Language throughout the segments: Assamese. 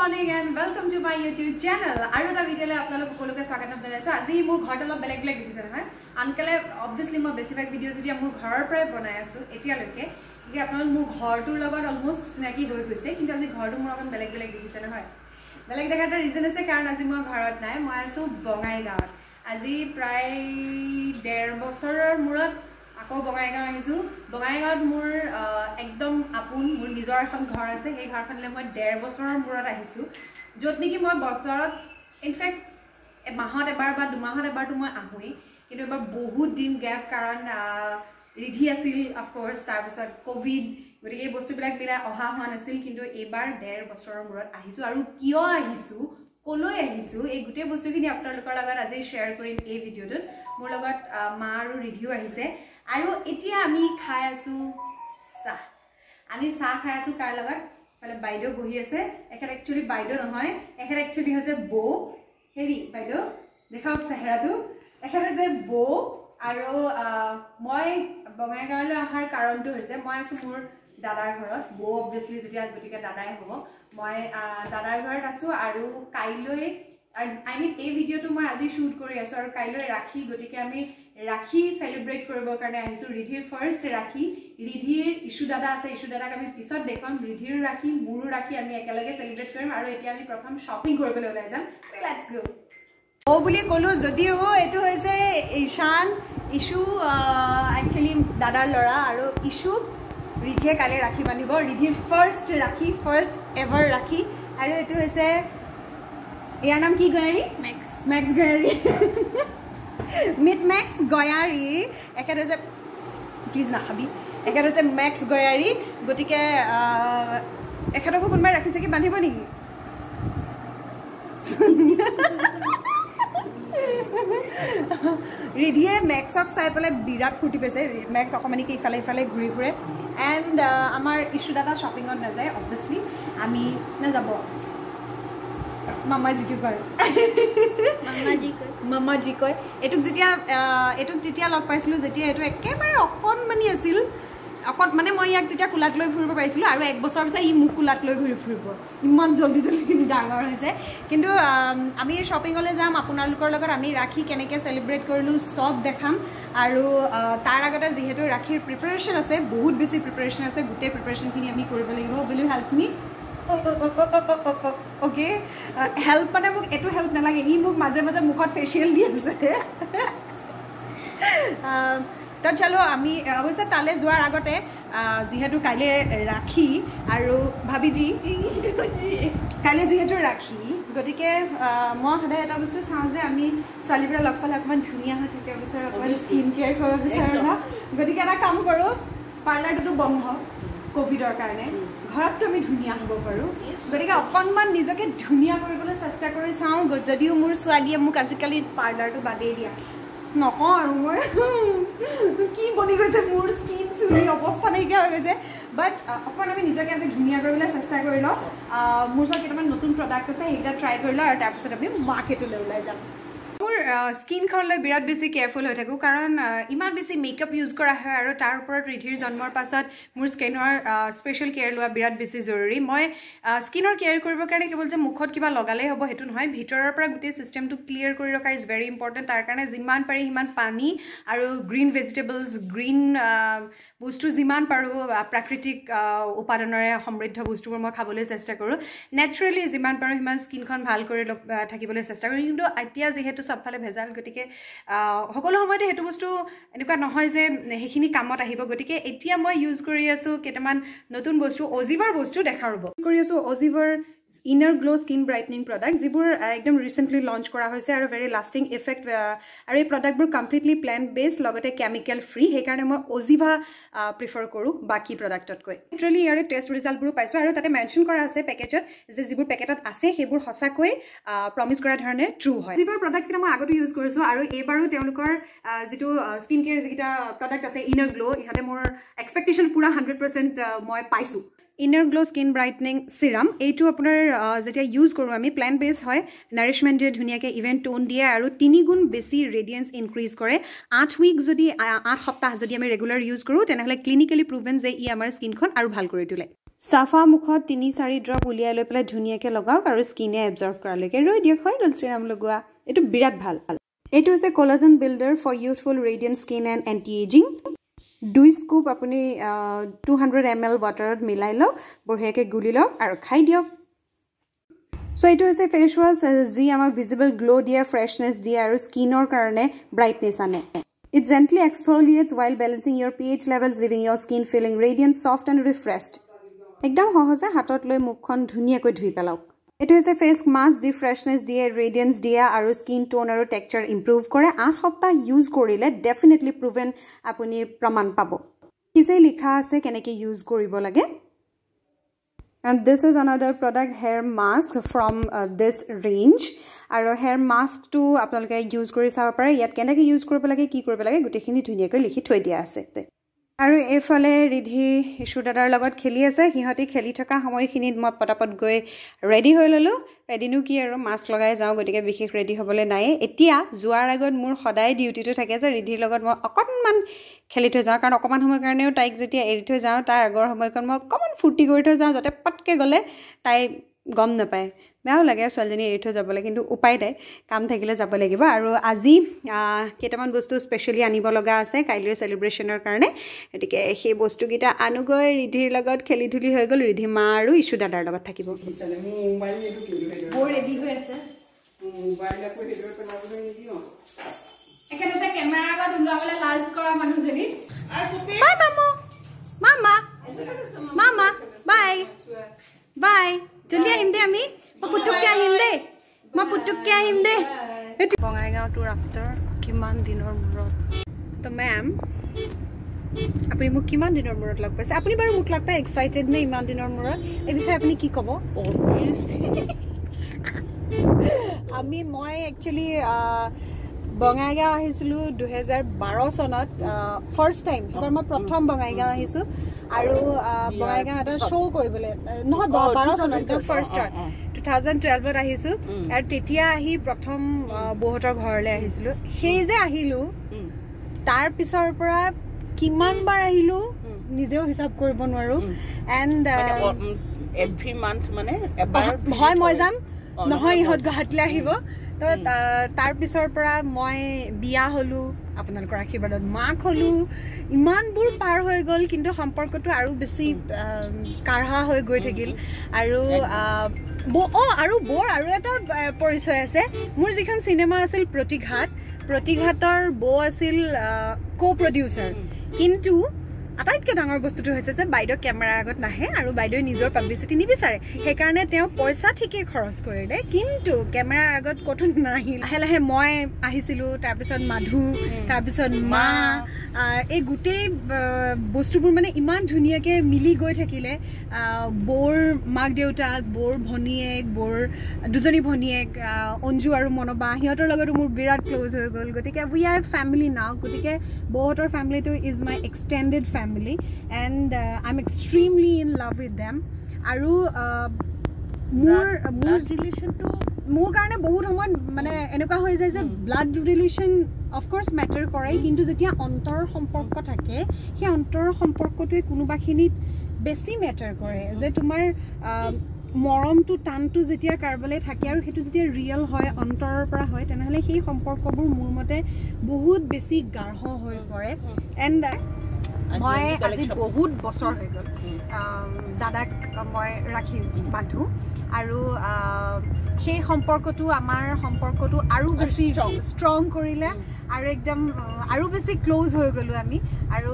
Morning and welcome to my YouTube channel আৰু এটা ভিডিঅ'লৈ আপোনালোক সকলোকে স্বাগতম জনাইছোঁ আজি মোৰ ঘৰত অলপ বেলেগ বেলেগ দেখিছে নহয় আনকালে অবভিয়াছলি মই বেছিভাগ ভিডিঅ' যেতিয়া মোৰ ঘৰৰ পৰাই বনাই আছোঁ এতিয়ালৈকে গতিকে আপোনালোক মোৰ ঘৰটোৰ লগত অলমষ্ট চিনাকি হৈ গৈছে কিন্তু আজি ঘৰটো মোৰ অকণ বেলেগ বেলেগ দেখিছে নহয় বেলেগ দেখাৰ এটা ৰিজন আছে কাৰণ আজি মই ঘৰত নাই মই আছোঁ বঙাইগাঁৱত আজি প্ৰায় ডেৰ বছৰৰ মূৰত আকৌ বঙাইগাঁও আহিছোঁ। বঙাইগাঁৱত মোৰ একদম আপোন মোৰ নিজৰ এখন ঘৰ আছে। সেই ঘৰখনলৈ মই ডেৰ বছৰৰ মূৰত আহিছোঁ। য'ত নেকি মই বছৰত ইনফেক্ট মাহত এবাৰ বা দুমাহত এবাৰতো মই আহোঁৱেই। কিন্তু এবাৰ বহুত দিন গেপ কাৰণ ৰিধি আছিল অফক'ৰ্চ তাৰপিছত ক'ভিড গতিকে এই বস্তুবিলাক মিলাই অহা হোৱা নাছিল। কিন্তু এইবাৰ ডেৰ বছৰৰ মূৰত আহিছোঁ। আৰু কিয় আহিছোঁ? ক'লৈ আহিছোঁ এই গোটেই বস্তুখিনি আপোনালোকৰ লগত আজি শ্বেয়াৰ কৰিম এই ভিডিঅ'টোত। মোৰ লগত মা আৰু ৰিধিও আহিছে। আৰু এতিয়া আমি খাই আছোঁ চাহ। আমি চাহ খাই আছোঁ কাৰ লগত? মানে বাইদেউ বহি আছে। এখেত একচুৱেলি বাইদেউ নহয় এখেত একচুৱেলি হৈছে বৌ। হেৰি বাইদেউ দেখাওক চেহেৰাটো। এখেত হৈছে বৌ আৰু মই বঙাইগাঁৱলৈ অহাৰ কাৰণটো হৈছে মই আছোঁ মোৰ দাদাৰ ঘৰত বৌ অবভিয়াছলি যেতিয়া গতিকে দাদাই হ'ব মই দাদাৰ ঘৰত আছোঁ আৰু কাইলৈ আই মিন এই ভিডিঅ'টো মই আজি শ্বুট কৰি আছোঁ আৰু কাইলৈ ৰাখি গতিকে আমি ৰাখি চেলিব্ৰেট কৰিবৰ কাৰণে আহিছোঁ। ৰিধিৰ ফাৰ্ষ্ট ৰাখি ৰিধিৰ ইছু দাদা আছে ইছু দাদাক আমি পিছত দেখুৱাম। ৰিধিৰ ৰাখি মোৰো ৰাখি আমি একেলগে চেলিব্ৰেট কৰিম আৰু এতিয়া আমি প্ৰথম শ্বপিং কৰিবলৈ ওলাই যাম। লেটছ অ' বুলি ক'লোঁ যদিও এইটো হৈছে ঈশান ইছু একচুৱেলি দাদাৰ ল'ৰা আৰু ইছুক ৰিধিয়ে কালি ৰাখি বান্ধিব। ৰিধিৰ ফাৰ্ষ্ট ৰাখি ফাৰ্ষ্ট এভাৰ ৰাখি। আৰু এইটো হৈছে ইয়াৰ নাম কি Goyary? Max. Max Goyary. Meet max Goyary. এখেত হৈছে প্লিজ নাখাবি। এখেত হৈছে মেক্স গয়াৰী। গতিকে এখেতকো কোনোবাই ৰাখিছে কি বান্ধিব নেকি? ৰিধিয়ে মেক্সক চাই পেলাই বিৰাট ফূৰ্তি পাইছে। মেক্স অকণমানিকে ইফালে ইফালে ঘূৰি ফুৰে। এণ্ড আমাৰ ইছু দাদা শ্বপিঙত নাযায় অবভিয়াছলি আমি নাযাব। মামাই যিটো কয়। মামা যি কয়। এইটোক যেতিয়া এইটোক তেতিয়া লগ পাইছিলোঁ যেতিয়া এইটো একেবাৰে অকণমানি আছিল। অকণ মানে মই ইয়াক তেতিয়া কোলাত লৈ ফুৰিব পাৰিছিলোঁ আৰু এক বছৰ পিছত ই মোক কোলাত লৈ ঘূৰি ফুৰিব। ইমান জল্দি জল্দি ডাঙৰ হৈছে। কিন্তু আম, শ্বপিঙলৈ যাম আপোনালোকৰ লগত আমি ৰাখি কেনেকৈ চেলিব্ৰেট কৰিলোঁ চব দেখাম। আৰু তাৰ আগতে যিহেতু ৰাখিৰ প্ৰিপেৰেশ্যন আছে বহুত বেছি প্ৰিপেৰেশ্যন আছে গোটেই প্ৰিপেৰেশ্যনখিনি আমি কৰিব লাগিব বুলি হেল্পমি অ'কে হেল্প মানে মোক এইটো হেল্প নালাগে ই মোক মাজে মাজে মুখত ফেচিয়েল দি আছে। তো চলো আমি অৱশ্যে তালৈ যোৱাৰ আগতে যিহেতু কাইলৈ ৰাখি আৰু ভাবিজি কাইলৈ যিহেতু ৰাখি গতিকে মই সদায় এটা বস্তু চাওঁ যে আমি ছোৱালীবোৰে লগ পালে অকণমান ধুনীয়া হৈ থাকিব বিচাৰোঁ অকণমান স্কিন কেয়াৰ কৰিব বিচাৰোঁ ন? গতিকে এটা কাম কৰোঁ পাৰ্লাৰটোতো বন্ধ ক'ভিডৰ কাৰণে ঘৰততো আমি ধুনীয়া হ'ব পাৰোঁ। গতিকে অকণমান নিজকে ধুনীয়া কৰিবলৈ চেষ্টা কৰি চাওঁ যদিও মোৰ ছোৱালীয়ে মোক আজিকালি পাৰ্লাৰটো বাদেই দিয়া। নকওঁ আৰু মই কি বনি গৈছে মোৰ স্কিন চুলি অৱস্থা নাইকিয়া হৈ গৈছে। বাট অকণমান আমি নিজকে আজি ধুনীয়া কৰিবলৈ চেষ্টা কৰি লওঁ। মোৰ ওচৰত কেইটামান নতুন প্ৰডাক্ট আছে সেইকেইটা ট্ৰাই কৰি লওঁ আৰু তাৰপিছত আমি মাৰ্কেটলৈ ওলাই যাম। মোৰ স্কিনখনলৈ বিৰাট বেছি কেয়াৰফুল হৈ থাকোঁ কাৰণ ইমান বেছি মেকআপ ইউজ কৰা হয় আৰু তাৰ ওপৰত ৰিধিৰ জন্মৰ পাছত মোৰ স্কিনৰ স্পেচিয়েল কেয়াৰ লোৱা বিৰাট বেছি জৰুৰী। মই স্কিনৰ কেয়াৰ কৰিবৰ কাৰণে কেৱল যে মুখত কিবা লগালেই হ'ব সেইটো নহয় ভিতৰৰ পৰা গোটেই ছিষ্টেমটো ক্লিয়াৰ কৰি ৰখা ইজ ভেৰি ইম্পৰ্টেণ্ট তাৰ কাৰণে যিমান পাৰি সিমান পানী আৰু গ্ৰীণ ভেজিটেবলছ গ্ৰীণ বস্তু যিমান পাৰোঁ প্ৰাকৃতিক উপাদানেৰে সমৃদ্ধ বস্তুবোৰ মই খাবলৈ চেষ্টা কৰোঁ। নেচাৰেলি যিমান পাৰোঁ সিমান স্কিনখন ভাল কৰি থাকিবলৈ চেষ্টা কৰোঁ। কিন্তু এতিয়া যিহেতু চবফালে ভেজাল গতিকে সকলো সময়তে সেইটো বস্তু এনেকুৱা নহয় যে সেইখিনি কামত আহিব। গতিকে এতিয়া মই ইউজ কৰি আছোঁ কেইটামান নতুন বস্তু অজিভাৰ বস্তু দেখা ৰ'ব কৰি আছোঁ অজিভাৰ inner glow' skin brightening product যিবোৰ একদম ৰিচেণ্টলি লঞ্চ কৰা হৈছে আৰু ভেৰি লাষ্টিং ইফেক্ট আৰু এই প্ৰডাক্টবোৰ কমপ্লিটলি প্লেণ্ট বেছড লগতে কেমিকেল ফ্ৰী সেইকাৰণে মই অজিভা প্ৰিফাৰ কৰোঁ বাকী প্ৰডাক্টতকৈ লিটাৰেলি ইয়াৰে টেষ্ট ৰিজাল্টবোৰো পাইছোঁ আৰু তাতে মেনশ্যন কৰা আছে পেকেজত যে যিবোৰ পেকেটত আছে সেইবোৰ সঁচাকৈ প্ৰমিছ কৰা ধৰণে ট্ৰু হয়। যিবোৰ প্ৰডাক্টকেইটা মই আগতো ইউজ কৰিছোঁ আৰু এইবাৰো তেওঁলোকৰ যিটো স্কিন কেয়াৰ যিকেইটা প্ৰডাক্ট আছে ইনাৰ গ্ল' ইহঁতে মোৰ এক্সপেক্টেশ্যন পূৰা হাণ্ড্ৰেড পাৰ্চেণ্ট মই পাইছোঁ। Inner glow' skin brightening serum এইটো আপোনাৰ যেতিয়া ইউজ কৰোঁ আমি প্লেণ্ট বেছ হয় নাৰিছমেণ্ট দিয়ে ধুনীয়াকৈ ইভেন টোন দিয়ে আৰু তিনি গুণ বেছি ৰেডিয়েঞ্চ ইনক্ৰিজ কৰে। আঠ উইক যদি আঠ সপ্তাহ যদি আমি ৰেগুলাৰ ইউজ কৰোঁ তেনেহ'লে ক্লিনিকেলি প্ৰুভেন যে ই আমাৰ স্কিনখন আৰু ভাল কৰি তোলে। চাফা মুখত তিনি চাৰি ড্ৰপ উলিয়াই লৈ পেলাই ধুনীয়াকৈ লগাওক আৰু স্কিনে এবজৰ্ভ কৰালৈকে। ৰৈ দিয়ক হৈ গ'ল চিৰাম লগোৱা। এইটো বিৰাট ভাল। এইটো হৈছে collagen builder for youthful radiant skin and anti aging দুই স্কুপ আপুনি টু হাণ্ড্ৰেড এম এল ৱাটাৰত মিলাই লওক বঢ়িয়াকৈ গুলি লওক আৰু খাই দিয়ক। চ' এইটো হৈছে ফেচ ৱাছ যি আমাক ভিজিবল গ্ল' দিয়ে ফ্ৰেছনেছ দিয়ে আৰু স্কিনৰ কাৰণে ব্ৰাইটনেছ আনে। It gently exfoliates while balancing your P H levels leaving your skin feeling radiant soft and refreshed একদম সহজে হাতত লৈ মুখখন ধুনীয়াকৈ ধুই পেলাওক। এইটো হৈছে ফেচ মাস্ক যি ফ্ৰেছনেছ দিয়ে ৰেডিয়েঞ্চ দিয়ে আৰু স্কিন টোন আৰু টেক্সাৰ ইম্প্ৰুভ কৰে। আঠ সপ্তাহ ইউজ কৰিলে ডেফিনেটলি প্ৰুভেন আপুনি প্ৰমাণ পাব। পিছেই লিখা আছে কেনেকৈ ইউজ কৰিব লাগে? And this is another product hair mask from this range আৰু হেয়াৰ মাস্কটো আপোনালোকে ইউজ কৰি চাব পাৰে। ইয়াত কেনেকৈ ইউজ কৰিব লাগে কি কৰিব লাগে গোটেইখিনি ধুনীয়াকৈ লিখি থৈ দিয়া আছে আৰু এইফালে ৰিধি ইছু দাদাৰ লগত খেলি আছে। সিহঁতি খেলি থকা সময়খিনিত মই পটাপট গৈ ৰেডি হৈ ল'লোঁ। ৰেডিনো কি আৰু মাস্ক লগাই যাওঁ গতিকে বিশেষ ৰেডি হ'বলৈ নায়েই এতিয়া যোৱাৰ আগত মোৰ সদায় ডিউটিটো থাকে যে ৰিধিৰ লগত মই অকণমান খেলি থৈ যাওঁ। কাৰণ অকণমান সময়ৰ কাৰণেও তাইক যেতিয়া এৰি থৈ যাওঁ তাৰ আগৰ সময়কণ মই অকণমান ফূৰ্তি কৰি থৈ যাওঁ যাতে পটকৈ গ'লে তাই গম নাপায়। বেয়াও লাগে ছোৱালীজনী এৰি থৈ যাবলৈ। কিন্তু উপায় নাই কাম থাকিলে যাব লাগিব। আৰু আজি কেইটামান বস্তু স্পেচিয়েলি আনিব লগা আছে কাইলৈ চেলিব্ৰেশ্যনৰ কাৰণে। গতিকে সেই বস্তুকেইটা আনোগৈ। ৰিধিৰ লগত খেলি ধূলি হৈ গ'ল। ৰিধি মা আৰু ইছু দাদাৰ লগত থাকিব। বাই। বাই। জলদি আহিম দেই আমি। মই পুতুককৈ আহিম দেই মই পুতুককৈ আহিম দেই বঙাইগাঁওটোৰ আফটাৰ কিমান দিনৰ মূৰত? তো মেম আপুনি মোক কিমান দিনৰ মূৰত লগ পাইছে? আপুনি বাৰু মোক লগ পাই এক্সাইটেড নে ইমান দিনৰ মূৰত? এই বিষয়ে আপুনি কি ক'ব? আমি মই একচুৱেলি বঙাইগাঁও আহিছিলোঁ দুহেজাৰ বাৰ চনত ফাৰ্ষ্ট টাইম সেইবাৰ মই প্ৰথম বঙাইগাঁও আহিছোঁ। আৰু বঙাইগাঁও এটা শ্ব' কৰিবলৈ নহয় দহ বাৰ চনত ফাৰ্ষ্টত টু থাউজেণ্ড টুৱেলভত আহিছোঁ। আৰু তেতিয়া আহি প্ৰথম বৌহঁতৰ ঘৰলৈ আহিছিলোঁ। সেই যে আহিলোঁ তাৰ পিছৰ পৰা কিমানবাৰ আহিলোঁ নিজেও হিচাপ কৰিব নোৱাৰোঁ। এণ্ড এভৰি মান্থ মানে হয় মই যাম। নহয় ইহঁত গুৱাহাটীলৈ আহিব। তো তাৰ পিছৰ পৰা মই বিয়া হ'লোঁ। আপোনালোকৰ আশীৰ্বাদত। মাক হ'লোঁ ইমানবোৰ পাৰ হৈ গ'ল কিন্তু সম্পৰ্কটো আৰু বেছি কাঢ়া হৈ গৈ থাকিল। আৰু অঁ আৰু বৰ আৰু এটা পৰিচয় আছে। মোৰ যিখন চিনেমা আছিল প্ৰতিঘাত প্ৰতিঘাতৰ বৌ আছিল ক' প্ৰডিউচাৰ কিন্তু আটাইতকৈ ডাঙৰ বস্তুটো হৈছে যে বাইদেউ কেমেৰাৰ আগত নাহে আৰু বাইদেৱে নিজৰ পাব্লিচিটি নিবিচাৰে। সেইকাৰণে তেওঁ পইচা ঠিকেই খৰচ কৰিলে কিন্তু কেমেৰাৰ আগত ক'তো নাহিল। লাহে লাহে মই আহিছিলোঁ তাৰপিছত মাধু তাৰপিছত মা এই গোটেই বস্তুবোৰ মানে ইমান ধুনীয়াকৈ মিলি গৈ থাকিলে। বৌৰ মাক দেউতাক বৌৰ ভনীয়েক বৌৰ দুজনী ভনীয়েক অঞ্জু আৰু মনবা সিহঁতৰ লগতো মোৰ বিৰাট ক্ল'জ হৈ গ'ল। গতিকে উই আৰ ফেমিলি নাও গতিকে বৌহঁতৰ ফেমিলিটো is my extended family family. And uh, i'm extremely in love with them. আৰু মোৰ মোৰ কাৰণে বহুত সময়ত মানে এনেকুৱা হৈ যায় যে ব্লাড ৰিলেশ্যন অফক'ৰ্চ মেটাৰ কৰে কিন্তু যেতিয়া অন্তৰৰ সম্পৰ্ক থাকে সেই অন্তৰৰ সম্পৰ্কটোৱে কোনোবাখিনিত বেছি মেটাৰ কৰে যে তোমাৰ মৰমটো টানটো যেতিয়া কাৰোবালৈ থাকে আৰু সেইটো যেতিয়া ৰিয়েল হয় অন্তৰৰ পৰা হয় তেনেহ'লে সেই সম্পৰ্কবোৰ মোৰ মতে বহুত বেছি গাঢ় হৈ পৰে। এণ্ড মই আজি বহুত বছৰ হৈ গ'ল। দাদাক মই ৰাখি বান্ধো। আৰু সেই সম্পৰ্কটো আমাৰ সম্পৰ্কটো আৰু বেছি ষ্ট্ৰং কৰিলে আৰু একদম আৰু বেছি ক্ল'জ হৈ গ'লোঁ আমি। আৰু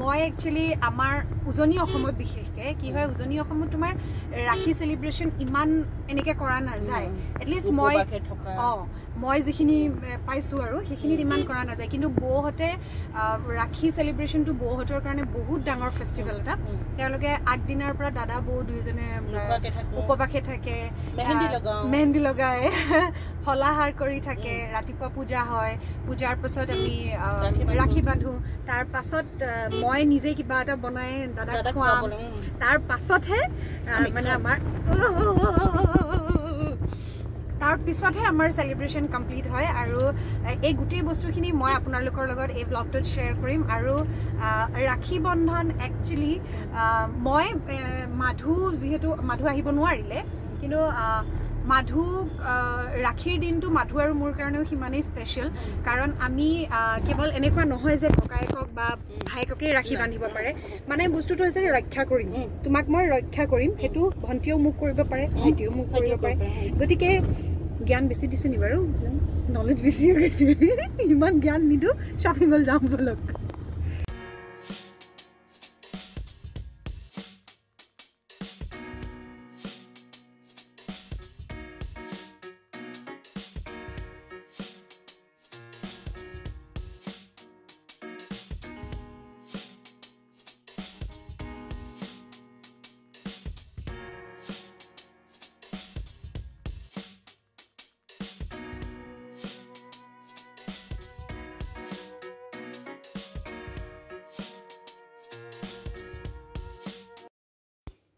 মই একচুৱেলি আমাৰ উজনি অসমত বিশেষকৈ কি হয় উজনি অসমত তোমাৰ ৰাখি চেলিব্ৰেশ্যন ইমান এনেকৈ কৰা নাযায়। এটলিষ্ট মই অঁ মই যিখিনি পাইছোঁ আৰু সেইখিনিত ইমান কৰা নাযায়। কিন্তু বৌহঁতে ৰাখি চেলিব্ৰেশ্যনটো বৌহঁতৰ কাৰণে বহুত ডাঙৰ ফেষ্টিভেল এটা। তেওঁলোকে আগদিনাৰ পৰা দাদা বৌ দুয়োজনে উপবাসে থাকে। মেহেন্দি লগাই ফলাহাৰ কৰি থাকে ৰাতিপুৱা পূজা হয় পূজাৰ পাছত আমি ৰাখি বান্ধো। তাৰ পাছত মই নিজে কিবা এটা বনাই দাদাক খুৱাম। তাৰ পাছতহে মানে আমাৰ তাৰ পিছত পিছতহে আমাৰ চেলিব্ৰেশ্যন কমপ্লিট হয় আৰু এই গোটেই বস্তুখিনি মই আপোনালোকৰ লগত এই ব্লগটোত শ্বেয়াৰ কৰিম আৰু ৰাখী বন্ধন একচুৱেলি মই মাধু যিহেতু মাধু আহিব নোৱাৰিলে কিন্তু মাধুক ৰাখীৰ দিনটো মাধু আৰু মোৰ কাৰণেও সিমানেই স্পেচিয়েল কাৰণ আমি কেৱল এনেকুৱা নহয় যে ককায়েকক বা ভায়েককেই ৰাখি বান্ধিব পাৰে। মানে বস্তুটো হৈছে ৰক্ষা কৰিম। তোমাক মই ৰক্ষা কৰিম। সেইটো ভণ্টিয়েও মোক কৰিব পাৰে ভাইটিয়েও মোক কৰিব পাৰে। গতিকে জ্ঞান বেছি দিছোঁ নি বাৰু? নলেজ বেছি ইমান জ্ঞান নিদিওঁ শ্বপিঙত যাম বলক।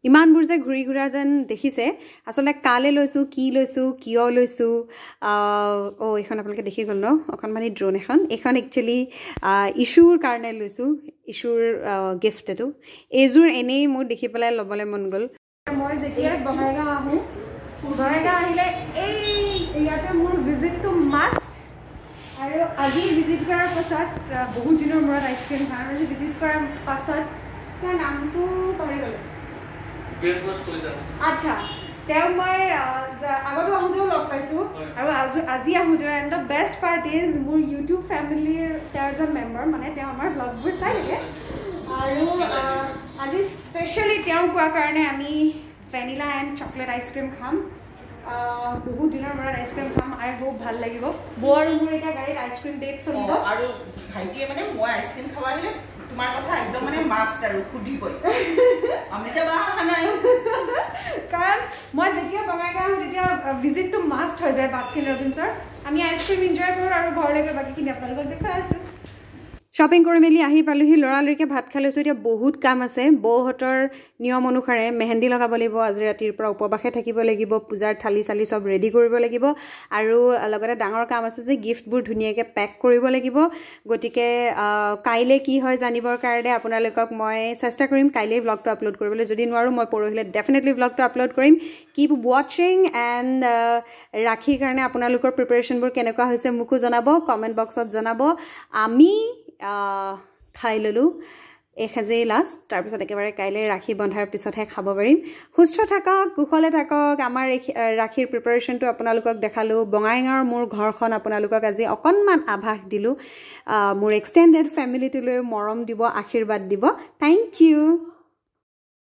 ইমানবোৰ যে ঘূৰি ঘূৰা যেন দেখিছে আচলতে কালৈ লৈছোঁ কি লৈছোঁ কিয় লৈছোঁ অঁ এইখন আপোনালোকে দেখি গ'ল ন? অকণমানি ড্ৰোন এখন। এইখন একচুৱেলি ইছ্যুৰ কাৰণে লৈছোঁ। ইছ্যুৰ গিফ্ট এইটো এইযোৰ এনেই মোৰ দেখি পেলাই ল'বলৈ মন গ'ল। মই যেতিয়া বঙাইগাঁও আহোঁ বঙাইগাঁও আহিলে এই ইয়াতে মোৰ ভিজিটটো মাষ্ট আৰু আজি ভিজিট কৰাৰ পাছত বহুত দিনৰ মূৰত আইচক্ৰীম খাওঁ আজি ভিজিট কৰাৰ পাছত তেওঁৰ নামটো পাহৰি গ'লোঁ। আচ্ছা তেওঁক মই আগতো আহোঁতেও লগ পাইছোঁ। আৰু আজি আহোঁতেও and the best part is মোৰ ইউটিউব ফেমিলিৰ তেওঁ এজন মেম্বাৰ মানে তেওঁ আমাৰ ব্লগবোৰ চাই থাকে। আৰু আজি স্পেচিয়েলি তেওঁ কোৱাৰ কাৰণে আমি ভেনিলা এণ্ড চকলেট আইচক্ৰীম খাম। বহুত দিনৰ মূৰত আইচক্ৰীম খাম আই হোপ ভাল লাগিব। বৌ আৰু মোৰ এতিয়া গাড়ীত আইচক্ৰীম ডেট চলিব। আৰু ভাইটিয়ে মানে মই আইচক্ৰীম খাব আহিলে তোমাৰ কথা একদম মানে মাষ্ট আৰু সুধিবই। আমি যাব অহা নাই কাৰণ মই যেতিয়া বঙাইগাঁও আহোঁ তেতিয়া ভিজিটটো মাষ্ট হৈ যায় বাস্কিন ৰবিনছৰ আমি আইচক্ৰীম এনজয় কৰোঁ আৰু ঘৰলৈ গৈ বাকীখিনি আপোনালোকক দেখুৱাই আছোঁ। শ্বপিং কৰি মেলি আহি পালোহি লৰালৰিকৈ ভাত খাই লৈছোঁ এতিয়া বহুত কাম আছে। বৌহঁতৰ নিয়ম অনুসাৰে মেহেন্দি লগাব লাগিব আজি ৰাতিৰ পৰা উপবাসে থাকিব লাগিব পূজাৰ থালি চালি চব ৰেডি কৰিব লাগিব। আৰু লগতে ডাঙৰ কাম আছে যে গিফ্টবোৰ ধুনীয়াকৈ পেক কৰিব লাগিব। গতিকে কাইলৈ কি হয় জানিবৰ কাৰণে আপোনালোকক মই চেষ্টা কৰিম কাইলৈ ভ্লগটো আপলোড কৰিবলৈ। যদি নোৱাৰোঁ মই পৰহিলৈ ডেফিনেটলি ভ্লগটো আপলোড কৰিম। কিপ ৱাচিং এণ্ড ৰাখীৰ কাৰণে আপোনালোকৰ প্ৰিপেৰেশ্যনবোৰ কেনেকুৱা হৈছে মোকো জনাব কমেণ্ট বক্সত জনাব। আমি খাই ল'লোঁ। এই সাজেই লাষ্ট তাৰপিছত একেবাৰে কাইলৈ ৰাখী বন্ধাৰ পিছতহে খাব পাৰিম। সুস্থ থাকক কুশলে থাকক আমাৰ ৰাখীৰ প্ৰিপাৰেশ্যনটো আপোনালোকক দেখালোঁ। বঙাইগাঁৱৰ মোৰ ঘৰখন আপোনালোকক আজি অকণমান আভাস দিলোঁ। মোৰ এক্সটেণ্ডেড ফেমিলিটোলৈ মৰম দিব আশীৰ্বাদ দিব। Thank U